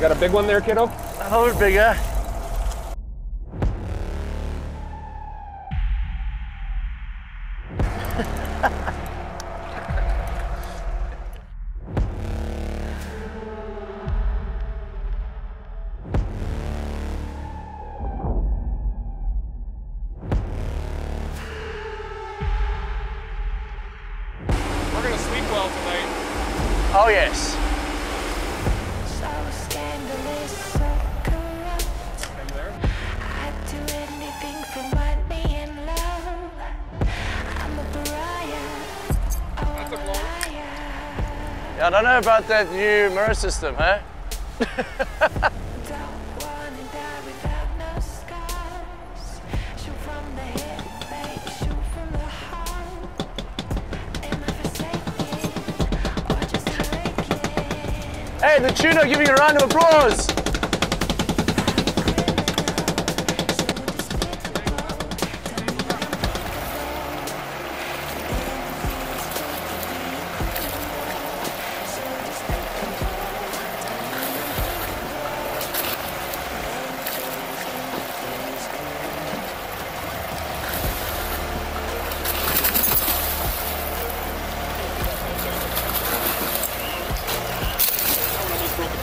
You got a big one there, kiddo? A little bigger. We're gonna sleep well tonight. Oh yes. Yeah, I don't know about that new mirror system, huh? Hey, the tuner giving a round of applause.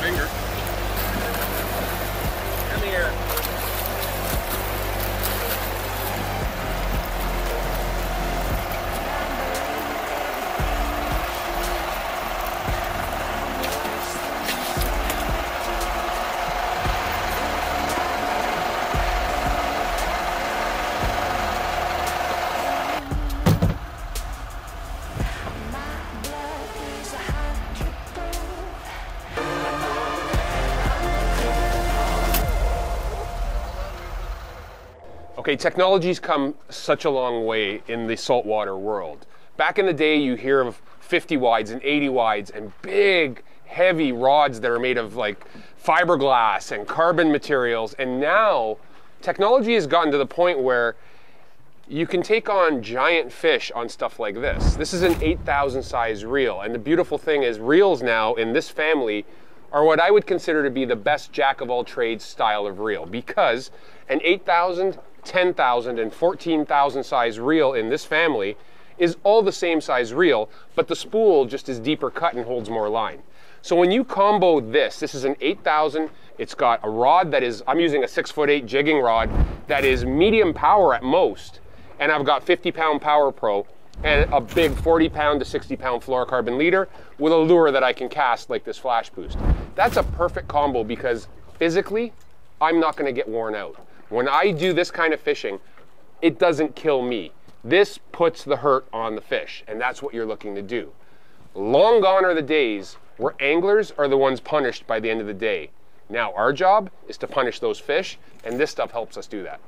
Finger. Okay, technology's come such a long way in the saltwater world. Back in the day, you hear of 50 wides and 80 wides and big, heavy rods that are made of like fiberglass and carbon materials. And now, technology has gotten to the point where you can take on giant fish on stuff like this. This is an 8,000 size reel. And the beautiful thing is, reels now in this family are what I would consider to be the best jack of all trades style of reel because an 8,000, 10,000, and 14,000 size reel in this family is all the same size reel, but the spool just is deeper cut and holds more line. So when you combo this, this is an 8,000. It's got a rod that is, I'm using a six foot eight jigging rod that is medium power at most. And I've got 50 pound Power Pro and a big 40 pound to 60 pound fluorocarbon leader with a lure that I can cast like this Flash Boost. That's a perfect combo because physically, I'm not gonna get worn out. When I do this kind of fishing, it doesn't kill me. This puts the hurt on the fish, and that's what you're looking to do. Long gone are the days where anglers are the ones punished by the end of the day. Now, our job is to punish those fish, and this stuff helps us do that.